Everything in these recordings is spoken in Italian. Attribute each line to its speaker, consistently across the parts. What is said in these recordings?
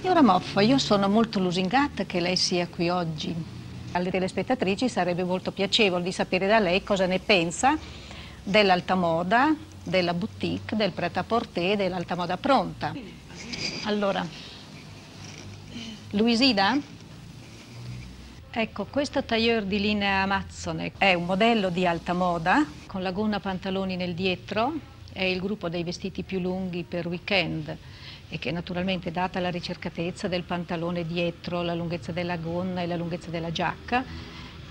Speaker 1: Signora Moffa, io sono molto lusingata che lei sia qui oggi. Alle telespettatrici sarebbe molto piacevole di sapere da lei cosa ne pensa dell'alta moda, della boutique, del pret-à-porter, dell'alta moda pronta. Allora, Luisida? Ecco, questo tailleur di linea Amazzone è un modello di alta moda con la gonna pantaloni nel dietro, è il gruppo dei vestiti più lunghi per weekend e che naturalmente data la ricercatezza del pantalone dietro, la lunghezza della gonna e la lunghezza della giacca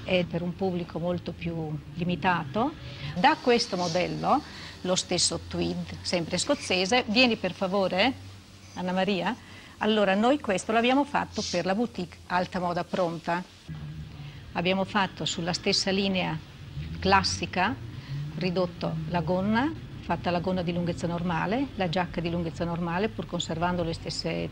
Speaker 1: è per un pubblico molto più limitato. Da questo modello, lo stesso tweed, sempre scozzese, vieni per favore, Anna Maria? Allora, noi questo l'abbiamo fatto per la boutique Alta Moda Pronta. Abbiamo fatto sulla stessa linea classica, ridotto la gonna, fatta la gonna di lunghezza normale, la giacca di lunghezza normale, pur conservando le stesse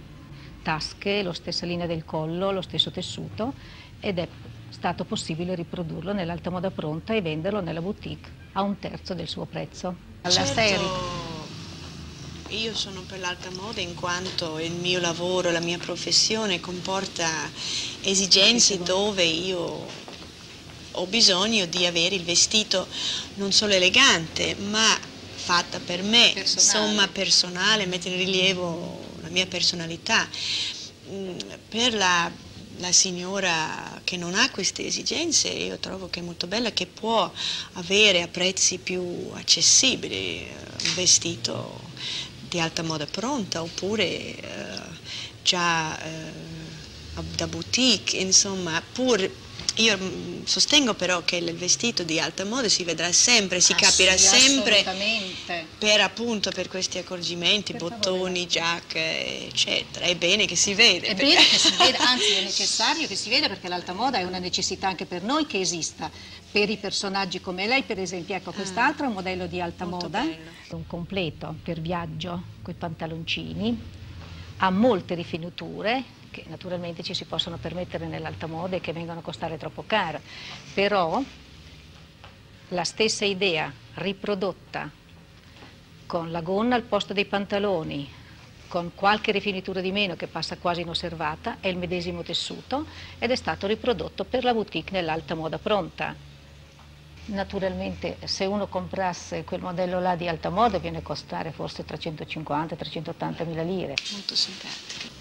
Speaker 1: tasche, la stessa linea del collo, lo stesso tessuto, ed è stato possibile riprodurlo nell'alta moda pronta e venderlo nella boutique a un terzo del suo prezzo.
Speaker 2: Alla certo. serie. Io sono per l'alta moda in quanto il mio lavoro, la mia professione comporta esigenze dove io ho bisogno di avere il vestito non solo elegante, ma fatta per me, personale. insomma personale, mettere in rilievo la mia personalità. Mm, per la la signora che non ha queste esigenze, io trovo che è molto bella, che può avere a prezzi più accessibili eh, un vestito di alta moda pronta oppure eh, già eh, da boutique, insomma, pur io sostengo però che il vestito di alta moda si vedrà sempre, si ah, capirà sì, sempre per appunto per questi accorgimenti, per bottoni, giacche, eccetera. È bene che si veda.
Speaker 1: È bene che si veda, anzi è necessario che si veda perché l'alta moda è una necessità anche per noi che esista. Per i personaggi come lei, per esempio, ecco, quest'altro è un modello di alta
Speaker 2: Molto
Speaker 1: moda,
Speaker 2: bello.
Speaker 1: un completo per viaggio con i pantaloncini, ha molte rifiniture, che naturalmente ci si possono permettere nell'alta moda e che vengono a costare troppo caro, però la stessa idea riprodotta con la gonna al posto dei pantaloni, con qualche rifinitura di meno che passa quasi inosservata, è il medesimo tessuto ed è stato riprodotto per la boutique nell'alta moda pronta. Naturalmente se uno comprasse quel modello là di alta moda viene a costare forse 350-380 mila lire.
Speaker 2: Molto simpatico.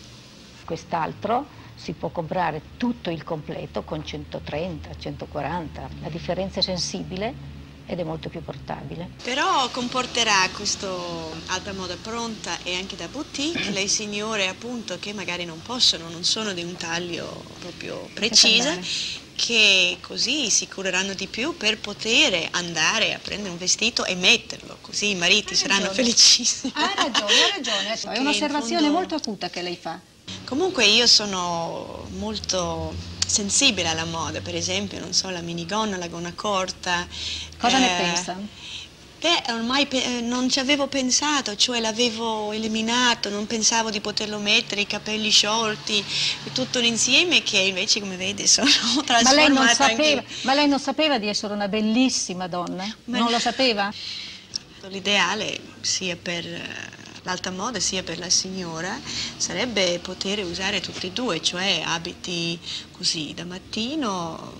Speaker 1: Quest'altro si può comprare tutto il completo con 130, 140, la differenza è sensibile ed è molto più portabile.
Speaker 2: Però comporterà questo alta moda pronta e anche da boutique le signore appunto che magari non possono, non sono di un taglio proprio preciso che così si cureranno di più per poter andare a prendere un vestito e metterlo, così i mariti saranno felicissimi.
Speaker 1: Ha ragione, ha ragione, è un'osservazione fondo... molto acuta che lei fa.
Speaker 2: Comunque io sono molto sensibile alla moda, per esempio, non so, la minigonna, la gonna corta.
Speaker 1: Cosa eh, ne pensa?
Speaker 2: Beh, ormai pe non ci avevo pensato, cioè l'avevo eliminato, non pensavo di poterlo mettere, i capelli sciolti, tutto un insieme che invece, come vede, sono trasformata
Speaker 1: ma lei non sapeva, Ma lei non sapeva di essere una bellissima donna? Ma non lo sapeva?
Speaker 2: L'ideale sia per l'alta moda sia per la signora sarebbe poter usare tutti e due, cioè abiti così da mattino,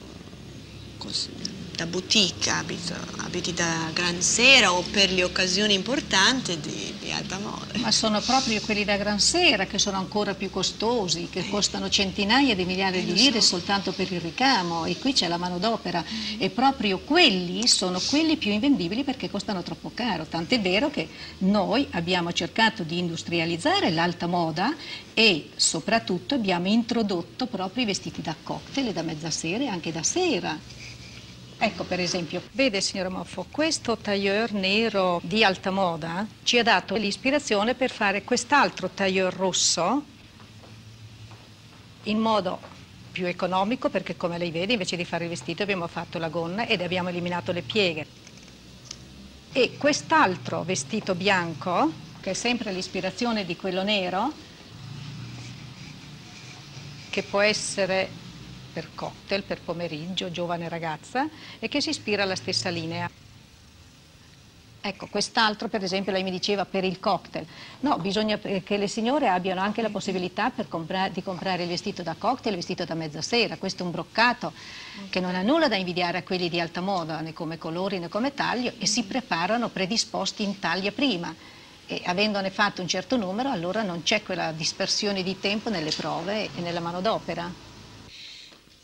Speaker 2: così, da boutique, abito, abiti da gran sera o per le occasioni importanti di, di, alta moda.
Speaker 1: Ma sono proprio quelli da gran sera che sono ancora più costosi, che costano centinaia di migliaia eh, di lire so. soltanto per il ricamo e qui c'è la manodopera mm. e proprio quelli sono quelli più invendibili perché costano troppo caro, tant'è vero che noi abbiamo cercato di industrializzare l'alta moda e soprattutto abbiamo introdotto proprio i vestiti da cocktail e da mezzasera e anche da sera. Ecco per esempio, vede signora Moffo, questo tailleur nero di alta moda ci ha dato l'ispirazione per fare quest'altro tailleur rosso in modo più economico perché come lei vede invece di fare il vestito abbiamo fatto la gonna ed abbiamo eliminato le pieghe. E quest'altro vestito bianco, che è sempre l'ispirazione di quello nero, che può essere per cocktail, per pomeriggio, giovane ragazza e che si ispira alla stessa linea. Ecco, quest'altro per esempio lei mi diceva per il cocktail. No, bisogna che le signore abbiano anche la possibilità compra di comprare il vestito da cocktail il vestito da mezza sera. Questo è un broccato che non ha nulla da invidiare a quelli di alta moda, né come colori né come taglio, e si preparano predisposti in taglia prima. E avendone fatto un certo numero, allora non c'è quella dispersione di tempo nelle prove e nella manodopera.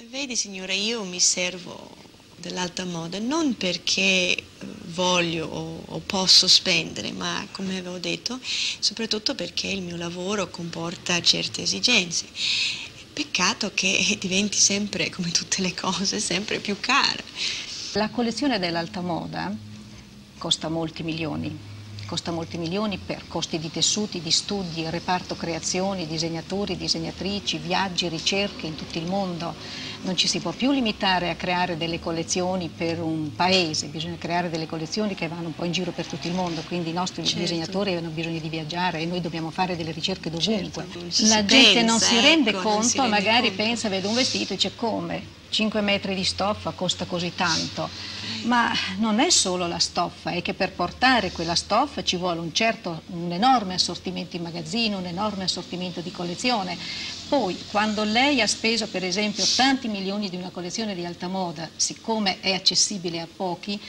Speaker 2: Vedi signora, io mi servo dell'alta moda non perché eh, voglio o, o, posso spendere, ma come avevo detto, soprattutto perché il mio lavoro comporta certe esigenze. Peccato che diventi sempre, come tutte le cose, sempre più cara.
Speaker 1: La collezione dell'alta moda costa molti milioni, costa molti milioni per costi di tessuti, di studi, reparto creazioni, disegnatori, disegnatrici, viaggi, ricerche in tutto il mondo. Non ci si può più limitare a creare delle collezioni per un paese, bisogna creare delle collezioni che vanno un po' in giro per tutto il mondo, quindi i nostri certo. disegnatori hanno bisogno di viaggiare e noi dobbiamo fare delle ricerche dovunque. Certo. La gente pensa, non si rende ecco, conto, si rende magari conto. pensa, vede un vestito e dice come? 5 metri di stoffa costa così tanto, ma non è solo la stoffa, è che per portare quella stoffa ci vuole un, certo, un enorme assortimento in magazzino, un enorme assortimento di collezione. Poi, quando lei ha speso per esempio tanti milioni di una collezione di alta moda, siccome è accessibile a pochi,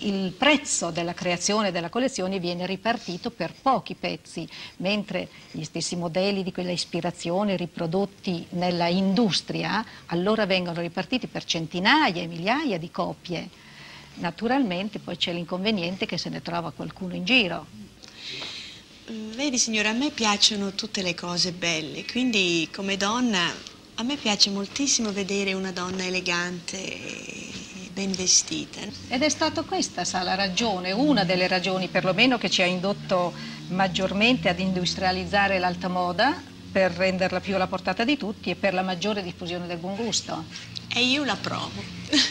Speaker 1: il prezzo della creazione della collezione viene ripartito per pochi pezzi, mentre gli stessi modelli di quella ispirazione riprodotti nella industria allora vengono ripartiti per centinaia e migliaia di copie. Naturalmente poi c'è l'inconveniente che se ne trova qualcuno in giro.
Speaker 2: Vedi signora, a me piacciono tutte le cose belle, quindi come donna a me piace moltissimo vedere una donna elegante ben vestita.
Speaker 1: Ed è stata questa, sa, la ragione, una delle ragioni perlomeno che ci ha indotto maggiormente ad industrializzare l'alta moda per renderla più alla portata di tutti e per la maggiore diffusione del buon gusto.
Speaker 2: E io la provo.